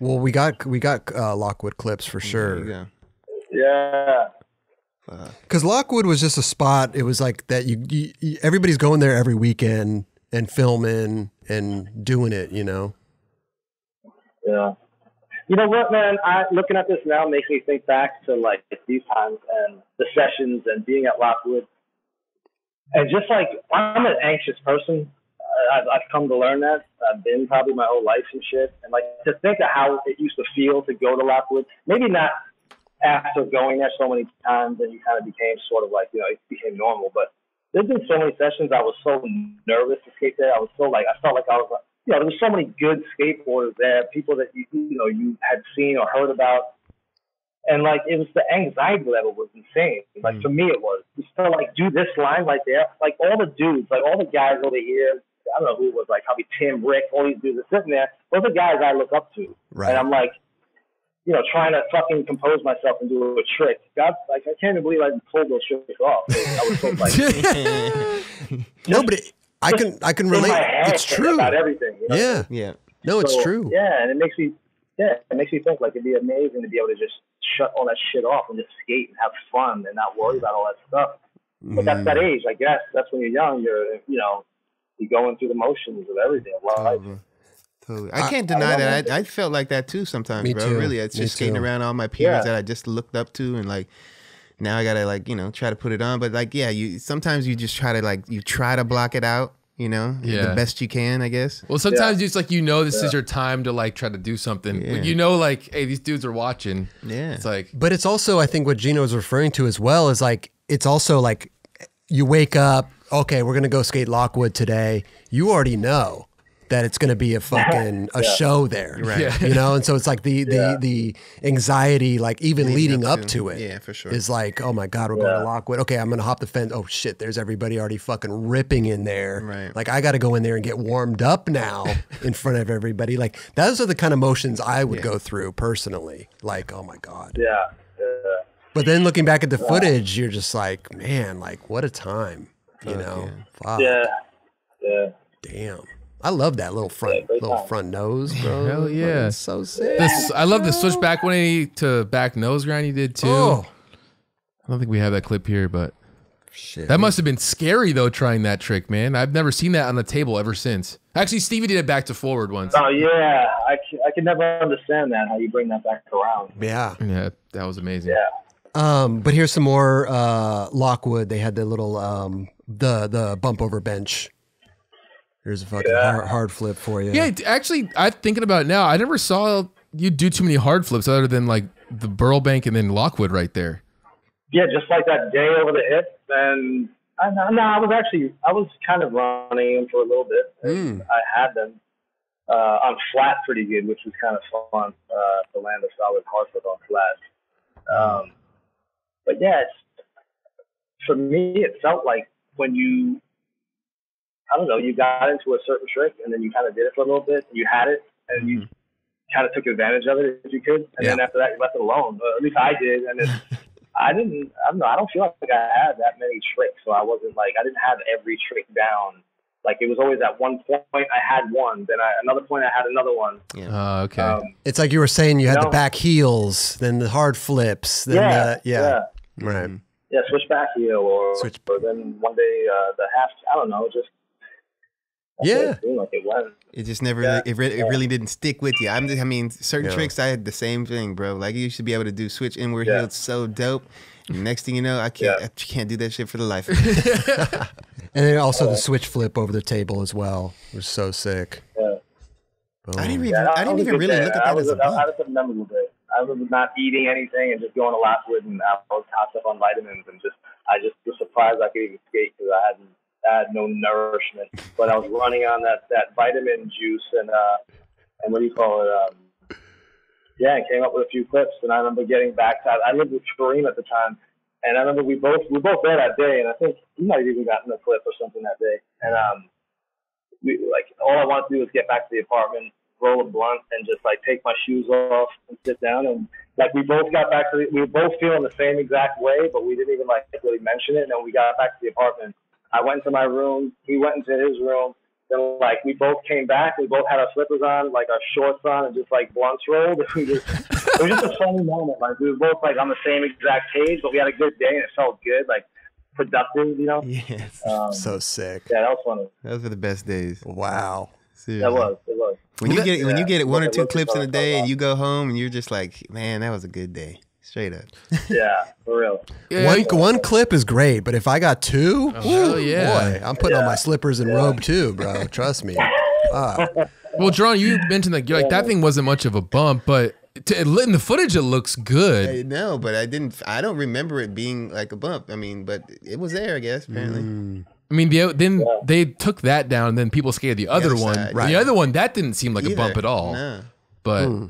Well, we got we got uh, Lockwood clips for sure. go. Yeah. Because Lockwood was just a spot. It was like that. You, you, you everybody's going there every weekend and filming and doing it. You know. Yeah. You know what, man? I looking at this now makes me think back to like these times and the sessions and being at Lockwood, and just like I'm an anxious person. I've, I've come to learn that. I've been probably my whole life and shit. And like to think of how it used to feel to go to Lockwood. Maybe not after going there so many times and you kind of became sort of like you know it became normal. But there's been so many sessions I was so nervous to skate there. I was so like I felt like I was like you know, there was so many good skateboarders there, people that you you know you had seen or heard about, and like it was the anxiety level was insane. Like mm. for me, it was just to like do this line right there, like all the dudes, like all the guys over here. I don't know who it was, like probably Tim, Rick, all these dudes are sitting there. Those are guys I look up to, Right. and I'm like, you know, trying to fucking compose myself and do a trick. God, like I can't even believe I pulled those tricks off. I was so like No, but it, I can I can relate. It's true. about everything. You know? Yeah. Yeah. No, it's So, true. Yeah, and it makes me yeah, it makes me think like it'd be amazing to be able to just shut all that shit off and just skate and have fun and not worry about all that stuff. But that's Mm. that age, I guess. That's when you're young. You're you know you're going through the motions of everything of life. Totally. Totally. I can't deny that. I, I felt like that too sometimes, Me bro. too. Really, it's Me just skating around all my peers Yeah. that I just looked up to, and like now I gotta like you know try to put it on. But like yeah, you sometimes you just try to like you try to block it out, you know, Yeah. the best you can, I guess. Well, sometimes it's like you know this is your time to like try to do something. Yeah. You know, like hey, these dudes are watching. Yeah. It's like But it's also, I think, what Gino is referring to as well is like it's also like you wake up. Okay, we're gonna go skate Lockwood today. You already know that it's gonna be a fucking a show there, Right. Yeah. You know, and so it's like the the the anxiety, like even leading, up, up to, to- it, yeah, for sure. is like, oh my god, we're going to Lockwood. Okay, I'm gonna hop the fence. Oh shit, there's everybody already fucking ripping in there. Right. Like I got to go in there and get warmed up now in front of everybody. Like those are the kind of motions I would go through personally. Like, oh my god. Yeah. Yeah. But then looking back at the footage, you're just like, man, like what a time. You know? Fuck. Yeah. Yeah. Damn. I love that little front great little time. front nose, bro. Hell Fucking yeah. So sick. this. I love the switchback 180 to back nose grind you did too. Oh I don't think we have that clip here, but shit. that must have been scary though trying that trick, man. I've never seen that on the table ever since. Actually, Stevie did it back to forward once. Oh yeah. I c- I can never understand that how you bring that back around. yeah. Yeah, that was amazing. Yeah. Um, but here's some more uh Lockwood. They had the little um the the bump over bench. Here's a fucking Yeah. hard, hard flip for you. Yeah, actually, I'm thinking about it now. I never saw you do too many hard flips other than like the Burbank and then Lockwood right there. Yeah, just like that day over the hip, and I, no, no, I was actually I was kind of running them for a little bit. Mm. I had them uh, on flat pretty good, which was kind of fun uh, to land a solid hard flip on flat. Um, but yeah, it's, for me, it felt like when you, I don't know, you got into a certain trick and then you kind of did it for a little bit, and you had it, and you kind of took advantage of it if you could, and then after that you left it alone. Or at least I did, and then I didn't. I don't know. I don't feel like I had that many tricks, so I wasn't like I didn't have every trick down. Like it was always at one point I had one, then I, another point I had another one. Uh, okay. Um, It's like you were saying you had the back heels, then the hard flips, then yeah, the yeah. Right. yeah, switch back heel, or, Switch- or then one day uh, the half. I don't know, just that's Yeah. it like it went. It just never, Yeah. it, re- it really didn't stick with you. I'm, just, I mean, certain Yeah. tricks I had the same thing, bro. Like you should be able to do switch inward Yeah. heels so dope. And next thing you know, I can't, Yeah. I can't do that shit for the life. of me. And then also the switch flip over the table as well was so sick. Yeah. I didn't even, Yeah, I didn't even really day. look at That that was as a a, that bump. was a memorable day. I remember not eating anything and just going to Lockwood and I was topped up on vitamins and just I just was surprised I could even skate because I hadn't I had no nourishment. But I was running on that that vitamin juice and uh and what do you call it? Um, yeah, and came up with a few clips. And I remember getting back. To, I lived with Kareem at the time, and I remember we both we both there that day, and I think he might have even gotten a clip or something that day. And um, we like all I wanted to do was get back to the apartment, roll a blunt, and just like take my shoes off and sit down. And like we both got back to the, we were both feeling the same exact way, but we didn't even like really mention it. And then we got back to the apartment. I went into my room. He went into his room. then like we both came back. We both had our slippers on, like our shorts on, and just like blunts rolled. And we just it was just a funny moment. Like we were both like on the same exact page, but we had a good day and it felt good, like productive. You know? Yes, Um, So sick. yeah, that was funny. those were the best days. Wow. Seriously. That was. It was. When you get when you Yeah. get one or two clips in a day and you go home and you're just like, man, that was a good day. Straight up. Yeah, for real. Yeah. One one clip is great, but if I got two, Oh, hell yeah. boy, I'm putting on my slippers and robe too, bro. Trust me. Ah, Well, John, you mentioned that you're like that thing wasn't much of a bump, but to, in the footage it looks good. I know, but I didn't. I don't remember it being like a bump. I mean, but it was there, I guess. Apparently, Mm. I mean, the, then they took that down, and then people scared the other other one. side, The other one that didn't seem like a bump at all. No, But Hmm.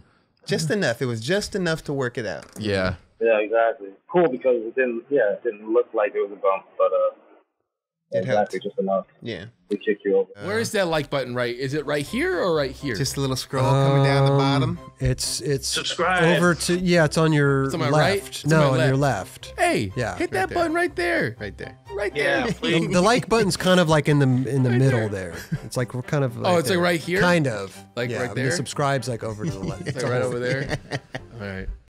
just enough. It was just enough to work it out. yeah, Yeah, exactly. Cool because it didn't. Yeah, it didn't look like it was a bump, but uh, It exactly, just enough Yeah, to kick you over. where is that like button? Right? Is it right here or right here? just a little scroll coming down the um, bottom. it's it's Subscribe. over to yeah, it's on your It's on my right? left. It's no, my on left. your left. hey, Yeah, hit that there. button right there, Right there. right Yeah, there. please. The, the like button's kind of like in the in the middle there. It's like we're kind of. Oh, it's like right here? Kind of. Like yeah, right and there? The subscribe's like over to the left. Like right over there. All right.